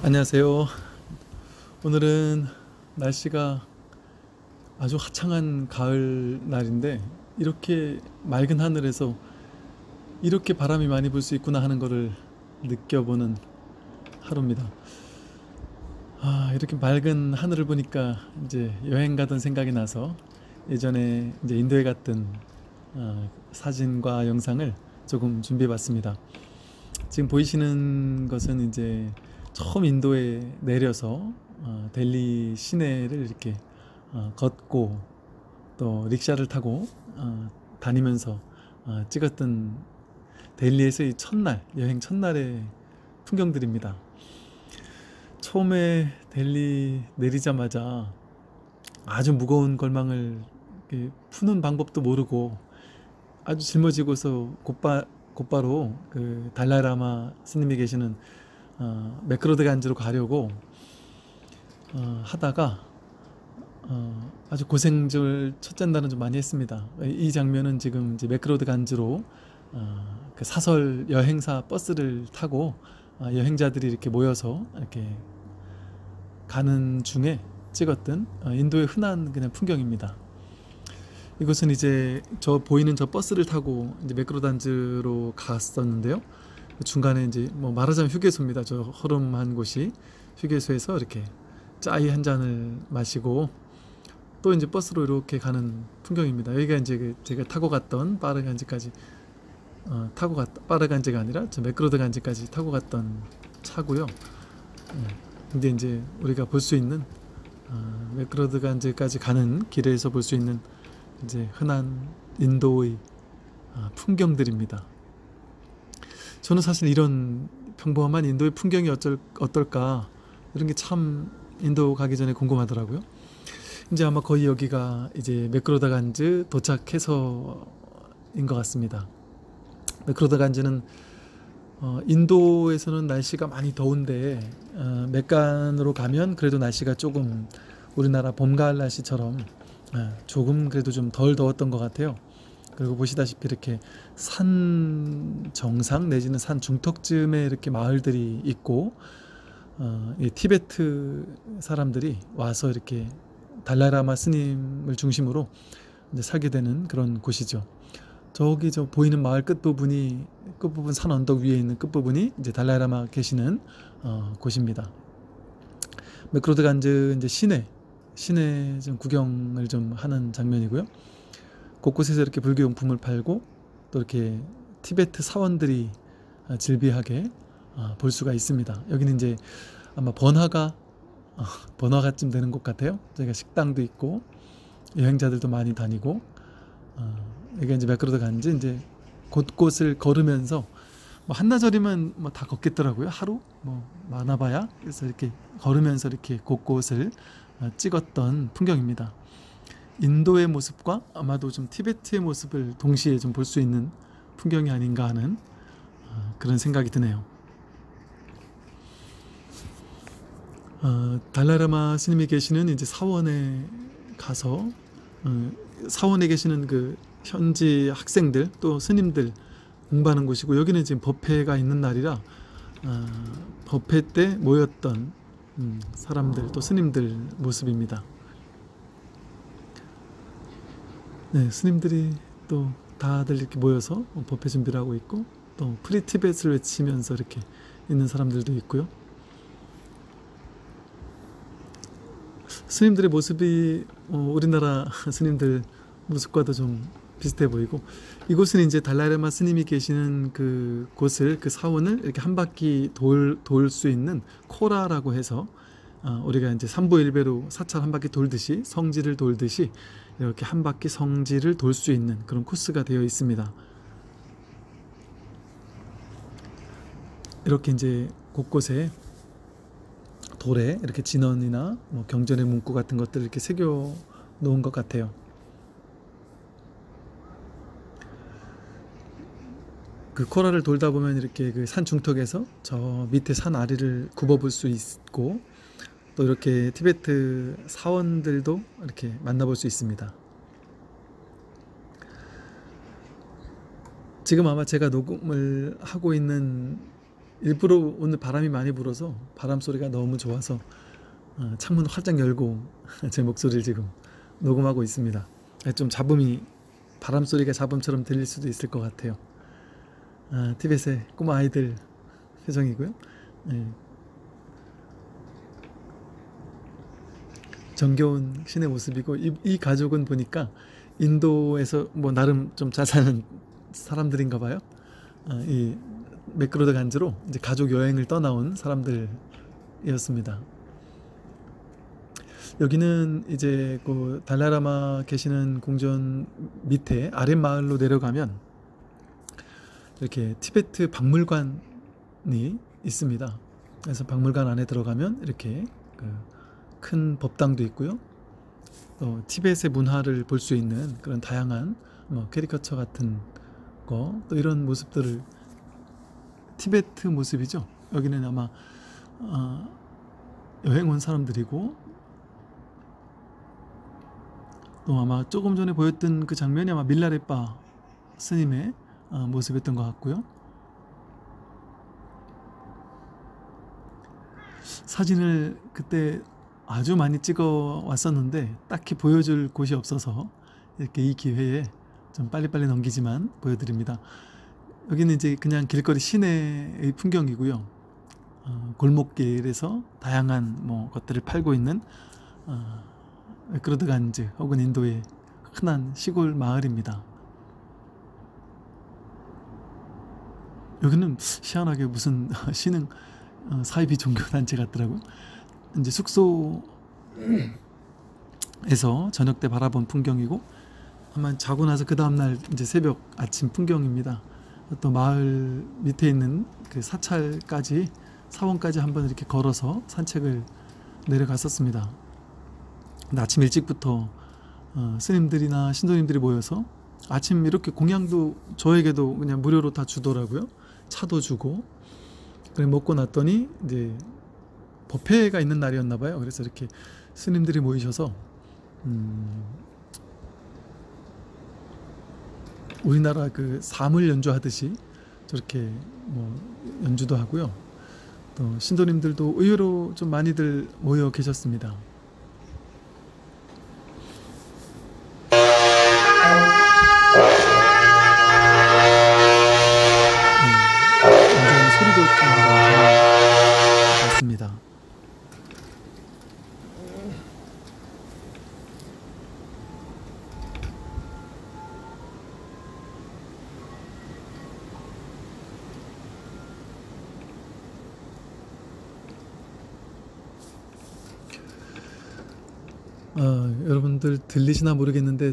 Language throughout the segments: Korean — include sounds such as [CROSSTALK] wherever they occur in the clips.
안녕하세요. 오늘은 날씨가 아주 화창한 가을 날인데 이렇게 맑은 하늘에서 이렇게 바람이 많이 불 수 있구나 하는 것을 느껴보는 하루입니다. 아, 이렇게 맑은 하늘을 보니까 이제 여행 가던 생각이 나서 예전에 이제 인도에 갔던 어, 사진과 영상을 조금 준비해 봤습니다. 지금 보이시는 것은 이제 처음 인도에 내려서 어, 델리 시내를 이렇게 어, 걷고 또 릭샤를 타고 어, 다니면서 어, 찍었던 델리에서의 첫날 여행 첫날의 풍경들입니다. 처음에 델리 내리자마자 아주 무거운 걸망을 푸는 방법도 모르고 아주 짊어지고서 곧바, 곧바로 그 달라라마 스님이 계시는 어, 매크로드 간지로 가려고 어, 하다가 어, 아주 고생을 첫째 날은 좀 많이 했습니다. 이 장면은 지금 이제 매크로드 간지로 어, 그 사설 여행사 버스를 타고 어, 여행자들이 이렇게 모여서 이렇게 가는 중에 찍었던 어, 인도의 흔한 그냥 풍경입니다. 이곳은 이제 저 보이는 저 버스를 타고 이제 매크로단즈로 갔었는데요. 중간에 이제 뭐 말하자면 휴게소입니다. 저 허름한 곳이 휴게소에서 이렇게 짜이 한 잔을 마시고 또 이제 버스로 이렇게 가는 풍경입니다. 여기가 이제 그 제가 타고 갔던 빠르간지까지 어, 타고 갔 빠르간지가 아니라 저 매크로드 간지까지 타고 갔던 차고요. 네. 근데 이제 우리가 볼 수 있는 어, 매크로드 간지까지 가는 길에서 볼 수 있는 이제 흔한 인도의 어, 풍경들입니다. 저는 사실 이런 평범한 인도의 풍경이 어쩔, 어떨까 이런 게 참 인도 가기 전에 궁금하더라고요. 이제 아마 거의 여기가 이제 매크로다 간즈 도착해서인 것 같습니다. 매크로다 간즈는 어, 인도에서는 날씨가 많이 더운데 어, 맥간으로 가면 그래도 날씨가 조금 우리나라 봄 가을 날씨처럼 어, 조금 그래도 좀 덜 더웠던 것 같아요. 그리고 보시다시피 이렇게 산 정상 내지는 산 중턱쯤에 이렇게 마을들이 있고 어, 이 티베트 사람들이 와서 이렇게 달라라마 스님을 중심으로 이제 살게 되는 그런 곳이죠. 저기 저 보이는 마을 끝 부분이 끝 부분 산 언덕 위에 있는 끝 부분이 이제 달라라마 계시는 어, 곳입니다. 매크로드 간즈 이제 시내 시내 좀 구경을 좀 하는 장면이고요. 곳곳에서 이렇게 불교 용품을 팔고 또 이렇게 티베트 사원들이 아, 질비하게 아, 볼 수가 있습니다. 여기는 이제 아마 번화가 어, 번화가쯤 되는 곳 같아요. 저희가 식당도 있고 여행자들도 많이 다니고 여기 어, 이제 매크로드 간지 이제 곳곳을 걸으면서 뭐 한나절이면 뭐 다 걷겠더라고요. 하루 뭐 많아봐야 그래서 이렇게 걸으면서 이렇게 곳곳을 어, 찍었던 풍경입니다. 인도의 모습과 아마도 좀 티베트의 모습을 동시에 좀 볼 수 있는 풍경이 아닌가 하는 어, 그런 생각이 드네요. 어, 달라이 라마 스님이 계시는 이제 사원에 가서 어, 사원에 계시는 그 현지 학생들 또 스님들 공부하는 곳이고 여기는 지금 법회가 있는 날이라 어, 법회 때 모였던 음, 사람들 또 스님들 모습입니다. 네, 스님들이 또 다들 이렇게 모여서 법회 준비를 하고 있고 또 Free Tibet을 외치면서 이렇게 있는 사람들도 있고요. 스님들의 모습이 어, 우리나라 [LAUGHS] 스님들 모습과도 좀 비슷해 보이고 이곳은 이제 달라레마 스님이 계시는 그 곳을 그 사원을 이렇게 한 바퀴 돌 돌 수 있는 코라라고 해서 어, 우리가 이제 삼보일배로 사찰 한 바퀴 돌듯이 성지를 돌듯이 이렇게 한 바퀴 성지를 돌 수 있는 그런 코스가 되어 있습니다. 이렇게 이제 곳곳에 돌에 이렇게 진원이나 뭐 경전의 문구 같은 것들 이렇게 새겨 놓은 것 같아요. 그 코라를 돌다 보면 이렇게 그 산 중턱에서 저 밑에 산 아래를 굽어볼 수 있고 또 이렇게 티베트 사원들도 이렇게 만나볼 수 있습니다. 지금 아마 제가 녹음을 하고 있는 일부러 오늘 바람이 많이 불어서 바람 소리가 너무 좋아서 어, 창문 활짝 열고 [LAUGHS] 제 목소리를 지금 녹음하고 있습니다. 좀 잡음이 바람 소리가 잡음처럼 들릴 수도 있을 것 같아요. 아, 티벳의 꼬마 아이들 표정이고요. 네. 정겨운 신의 모습이고 이, 이, 가족은 보니까 인도에서 뭐 나름 좀 잘 사는 사람들인가 봐요. 아, 이 매크로드 간즈로 이제 가족 여행을 떠나온 사람들이었습니다. 여기는 이제 그 달라라마 계시는 궁전 밑에 아랫마을로 내려가면 이렇게 티베트 박물관이 있습니다. 그래서 박물관 안에 들어가면 이렇게 그 큰 법당도 있고요. 또 티벳의 문화를 볼 수 있는 그런 다양한 뭐 캐리커처 같은 거 또 이런 모습들을 티베트 모습이죠. 여기는 아마 어, 여행 온 사람들이고 또 아마 조금 전에 보였던 그 장면이 아마 밀라레빠 스님의 어, 모습이었던 것 같고요. 사진을 그때 아주 많이 찍어 왔었는데 딱히 보여줄 곳이 없어서 이렇게 이 기회에 좀 빨리빨리 넘기지만 보여드립니다. 여기는 이제 그냥 길거리 시내의 풍경이고요. 어, 골목길에서 다양한 뭐 것들을 팔고 있는 어, 그로드간즈 혹은 인도의 흔한 시골 마을입니다. 여기는 희한하게 무슨 [LAUGHS] 신흥 어, 사이비 종교 단체 같더라고요. 이제 숙소에서 저녁 때 바라본 풍경이고 아마 자고 나서 그 다음 날 이제 새벽 아침 풍경입니다. 또 마을 밑에 있는 그 사찰까지 사원까지 한번 이렇게 걸어서 산책을 내려갔었습니다. 아침 일찍부터 어, 스님들이나 신도님들이 모여서 아침 이렇게 공양도 저에게도 그냥 무료로 다 주더라고요. 차도 주고 그래 먹고 났더니 이제 법회가 있는 날이었나 봐요. 그래서 이렇게 스님들이 모이셔서 음, 우리나라 그 사물 연주하듯이 저렇게 뭐 연주도 하고요. 또 신도님들도 의외로 좀 많이들 모여 계셨습니다. 어, 여러분들 들리시나 모르겠는데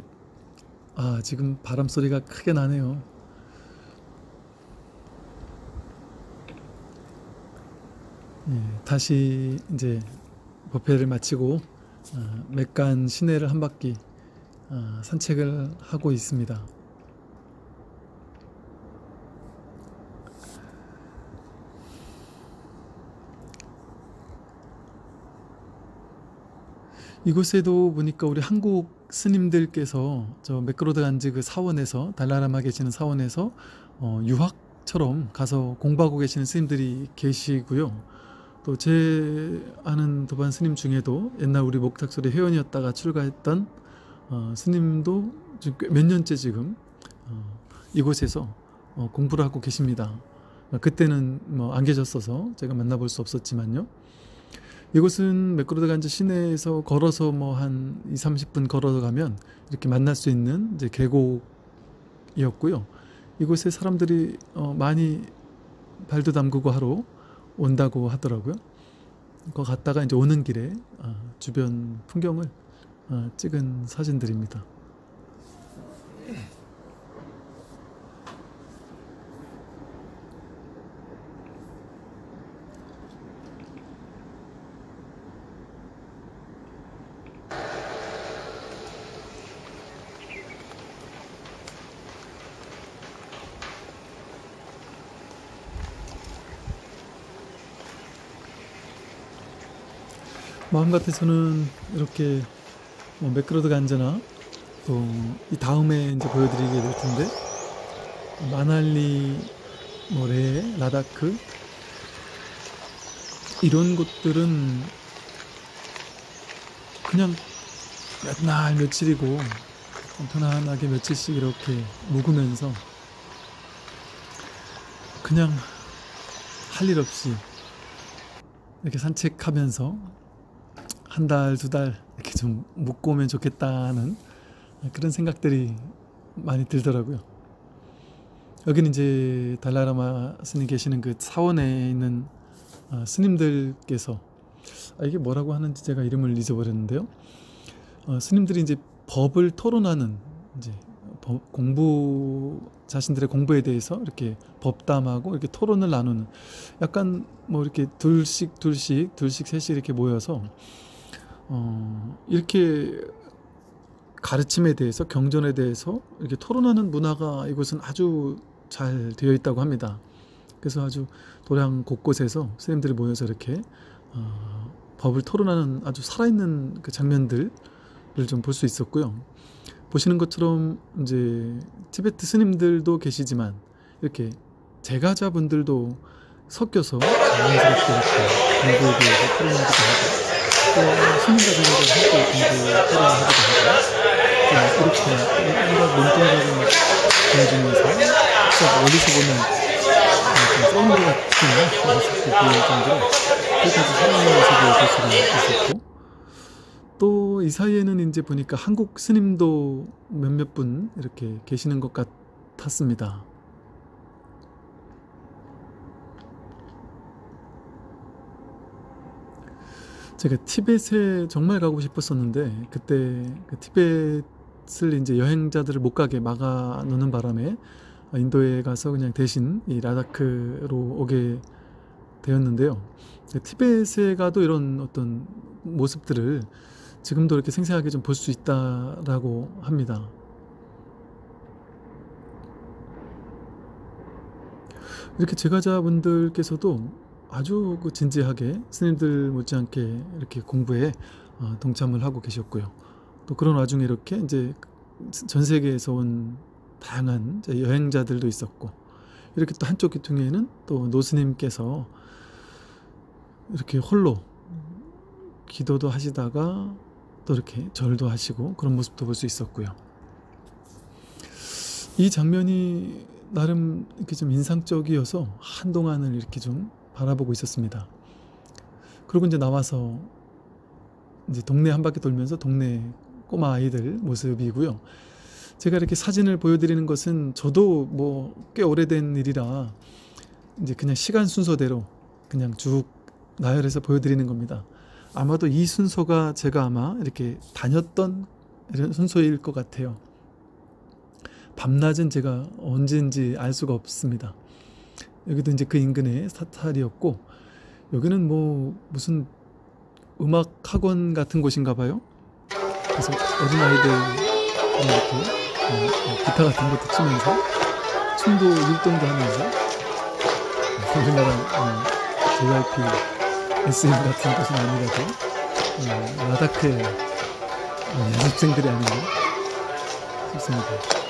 아 지금 바람 소리가 크게 나네요. 예, 다시 이제 법회를 마치고 어, 맥간 시내를 한 바퀴 어, 산책을 하고 있습니다. 이곳에도 보니까 우리 한국 스님들께서 저 맥그로드 간즈 그 사원에서 달라이 라마 계시는 사원에서 어, 유학처럼 가서 공부하고 계시는 스님들이 계시고요. 또 제 아는 도반 스님 중에도 옛날 우리 목탁소리 회원이었다가 출가했던 어, 스님도 몇 년째 지금 어, 이곳에서 어, 공부를 하고 계십니다. 그때는 뭐 안 계셨어서 제가 만나볼 수 없었지만요. 이곳은 맥그로드 간즈 시내에서 걸어서 뭐 한 2, 30분 걸어서 가면 이렇게 만날 수 있는 이제 계곡이었고요. 이곳에 사람들이 어 많이 발도 담그고 하러 온다고 하더라고요. 거 갔다가 이제 오는 길에 어 주변 풍경을 어 찍은 사진들입니다. 마음 같아서는 이렇게 뭐 맥그로드 간즈나 또 이 다음에 이제 보여드리게 될 텐데 마날리, 뭐 레, 라다크 이런 곳들은 그냥 몇 날 며칠이고 편안하게 며칠씩 이렇게 묵으면서 그냥 할 일 없이 이렇게 산책하면서 한 달, 두 달 이렇게 좀 묵고 오면 좋겠다는 그런 생각들이 많이 들더라고요. 여기는 이제 달라라마 스님 계시는 그 사원에 있는 어, 스님들께서 아, 이게 뭐라고 하는지 제가 이름을 잊어버렸는데요. 어, 스님들이 이제 법을 토론하는 이제 법, 공부 자신들의 공부에 대해서 이렇게 법담하고 이렇게 토론을 나누는 약간 뭐 이렇게 둘씩 둘씩 둘씩 셋씩 이렇게 모여서 어, 이렇게 가르침에 대해서 경전에 대해서 이렇게 토론하는 문화가 이곳은 아주 잘 되어 있다고 합니다. 그래서 아주 도량 곳곳에서 스님들이 모여서 이렇게 어, 법을 토론하는 아주 살아있는 그 장면들을 좀 볼 수 있었고요. 보시는 것처럼 이제 티베트 스님들도 계시지만 이렇게 제가자분들도 섞여서 자연스럽게 이렇게 공부에 대해서 토론하기도 하고 또 스님과들과 함께 공부 토론을 하기도 하고 이렇게 뭔가 몸동작을 보여주면서 딱 멀리서 보면 썬드 같은 모습도 보일 정도로 끝까지 살아있는 모습을 볼 수가 있었고 또 이 사이에는 이제 보니까 한국 스님도 몇몇 분 이렇게 계시는 것 같았습니다. 제가 티벳에 정말 가고 싶었었는데 그때 그 티벳을 이제 여행자들을 못 가게 막아 놓는 바람에 인도에 가서 그냥 대신 이 라다크로 오게 되었는데요. 티벳에 가도 이런 어떤 모습들을 지금도 이렇게 생생하게 좀 볼 수 있다라고 합니다. 이렇게 제가자분들께서도 아주 그 진지하게 스님들 못지않게 이렇게 공부에 어, 동참을 하고 계셨고요. 또 그런 와중에 이렇게 이제 전 세계에서 온 다양한 여행자들도 있었고 이렇게 또 한쪽 귀퉁이에는 또 노스님께서 이렇게 홀로 기도도 하시다가 또 이렇게 절도 하시고 그런 모습도 볼 수 있었고요. 이 장면이 나름 이렇게 좀 인상적이어서 한동안을 이렇게 좀 바라보고 있었습니다. 그리고 이제 나와서 이제 동네 한 바퀴 돌면서 동네 꼬마 아이들 모습이고요. 제가 이렇게 사진을 보여드리는 것은 저도 뭐 꽤 오래된 일이라 이제 그냥 시간 순서대로 그냥 쭉 나열해서 보여드리는 겁니다. 아마도 이 순서가 제가 아마 이렇게 다녔던 이런 순서일 것 같아요. 밤낮은 제가 언제인지 알 수가 없습니다. 여기도 이제 그 인근에 사탈이었고 여기는 뭐 무슨 음악 학원 같은 곳인가 봐요. 그래서 어린 아이들 이렇게 어, 기타 같은 것도 치면서 춤도 율동도 하면서 우리나라 어, JYP SM 같은 것은 아니라도 어, 라다크의 어, 연습생들이 아닌가 싶습니다.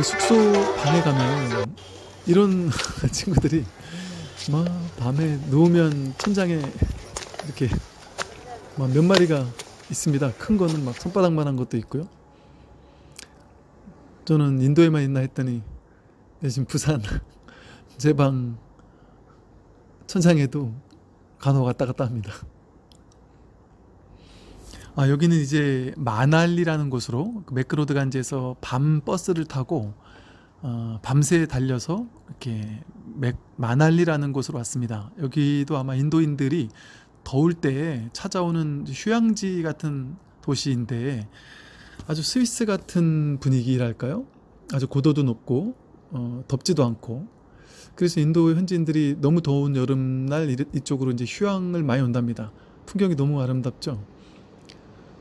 그 숙소 방에 가면 이런 [LAUGHS] 친구들이 막 밤에 누우면 천장에 이렇게 막 몇 마리가 있습니다. 큰 거는 막 손바닥만한 것도 있고요. 저는 인도에만 있나 했더니 지금 부산 [LAUGHS] 제 방 천장에도 간혹 왔다 갔다 합니다. 아, 여기는 이제 마날리라는 곳으로 그 매크로드 간지에서 밤 버스를 타고 어, 밤새 달려서 이렇게 맥, 마날리라는 곳으로 왔습니다. 여기도 아마 인도인들이 더울 때 찾아오는 휴양지 같은 도시인데 아주 스위스 같은 분위기랄까요? 아주 고도도 높고 어, 덥지도 않고 그래서 인도 현지인들이 너무 더운 여름날 이쪽으로 이제 휴양을 많이 온답니다. 풍경이 너무 아름답죠.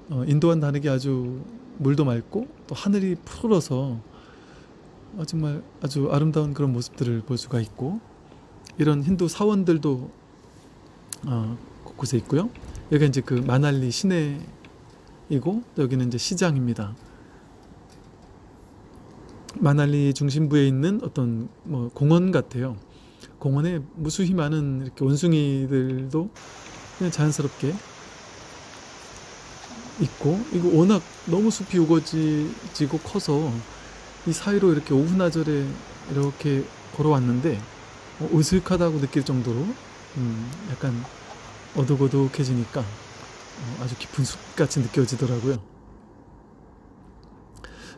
어, 인도와는 다르게 아주 물도 맑고 또 하늘이 푸르러서 어, 정말 아주 아름다운 그런 모습들을 볼 수가 있고 이런 힌두 사원들도 어, 곳곳에 있고요. 여기가 이제 그 마날리 시내이고 또 여기는 이제 시장입니다. 마날리 중심부에 있는 어떤 뭐 공원 같아요. 공원에 무수히 많은 이렇게 원숭이들도 자연스럽게 있고 이거 워낙 너무 숲이 우거지고 커서 이 사이로 이렇게 오후나절에 이렇게 걸어왔는데 어, 으슥하다고 느낄 정도로 음, 약간 어둑어둑해지니까 어, 아주 깊은 숲같이 느껴지더라고요.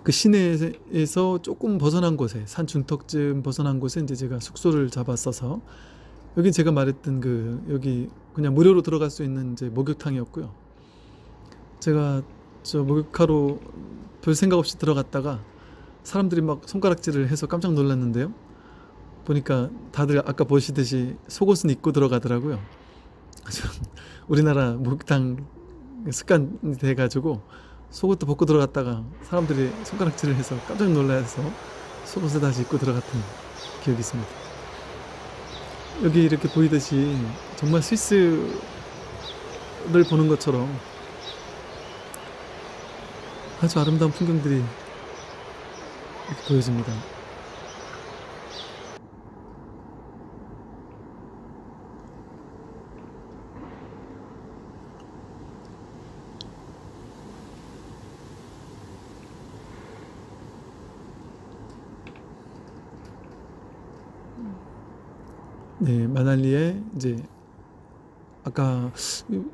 그 시내에서 조금 벗어난 곳에 산 중턱쯤 벗어난 곳에 이제 제가 숙소를 잡았어서 여기 제가 말했던 그 여기 그냥 무료로 들어갈 수 있는 이제 목욕탕이었고요. 제가 저 목욕하러 별 생각 없이 들어갔다가 사람들이 막 손가락질을 해서 깜짝 놀랐는데요. 보니까 다들 아까 보시듯이 속옷은 입고 들어가더라고요. 우리나라 목욕탕 습관이 돼가지고 속옷도 벗고 들어갔다가 사람들이 손가락질을 해서 깜짝 놀라서 속옷을 다시 입고 들어갔던 기억이 있습니다. 여기 이렇게 보이듯이 정말 스위스를 보는 것처럼 아주 아름다운 풍경들이 보여집니다. 네, 마날리에 이제 아까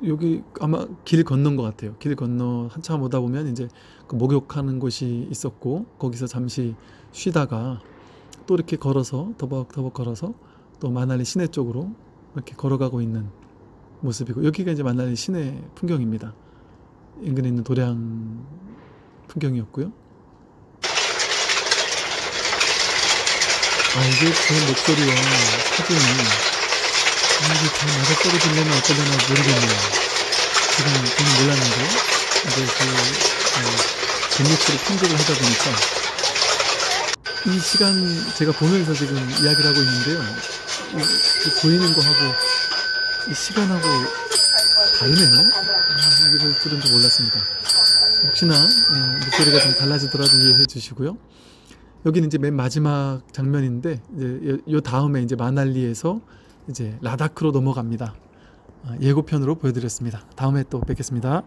여기 아마 길 건넌 것 같아요. 길 건너 한참 오다 보면 이제 그 목욕하는 곳이 있었고 거기서 잠시 쉬다가 또 이렇게 걸어서 더벅더벅 걸어서 또 마날리 시내 쪽으로 이렇게 걸어가고 있는 모습이고 여기가 이제 마날리 시내 풍경입니다. 인근에 있는 도량 풍경이었고요. 아 이게 제 목소리와 사진이 아, 이게 잘 맞아 떨어지려면 어쩌려나 모르겠네요. 지금 저는 몰랐는데 이제 그 밴믹스로 편집을 하다 보니까 이 시간 제가 보면서 지금 이야기를 하고 있는데요. 이, 그 보이는 거하고 이 시간하고 다르네요. 아, 이걸 줄은 줄 몰랐습니다. 혹시나 어, 목소리가 좀 달라지더라도 이해해 주시고요. 여기는 이제 맨 마지막 장면인데 이제 요 다음에 이제 마날리에서 이제 라다크로 넘어갑니다. 아, 예고편으로 보여드렸습니다. 다음에 또 뵙겠습니다.